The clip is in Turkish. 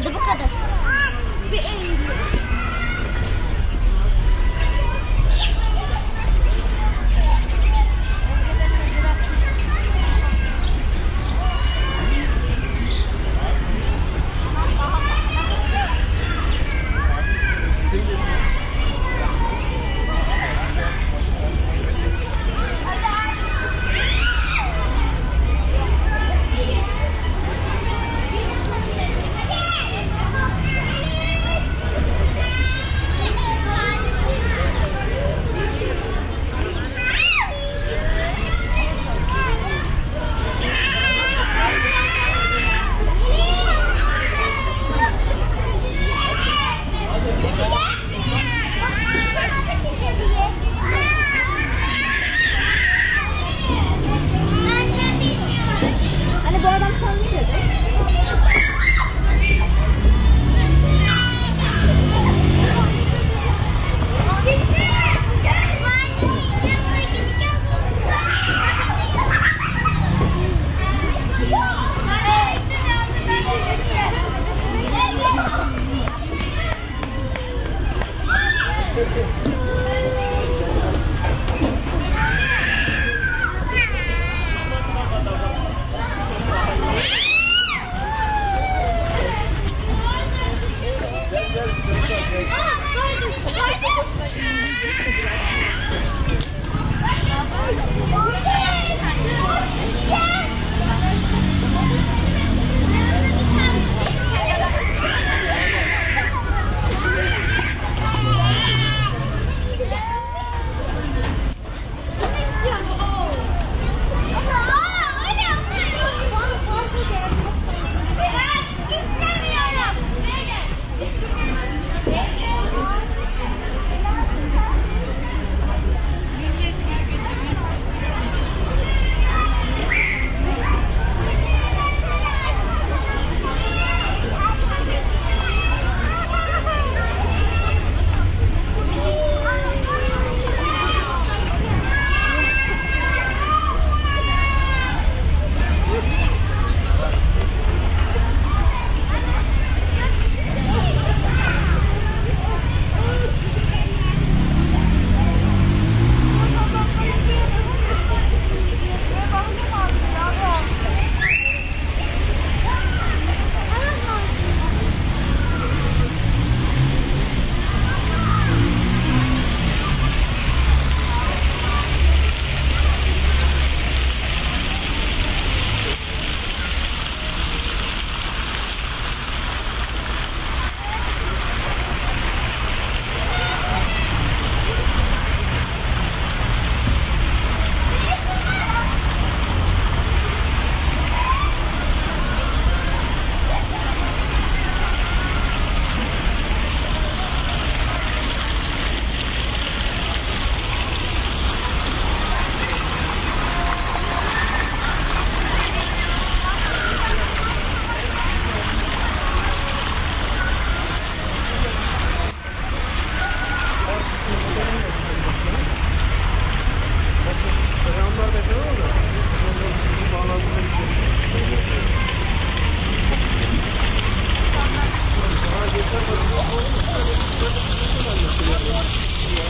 kadardı bu kadar. Bir eğiliyor.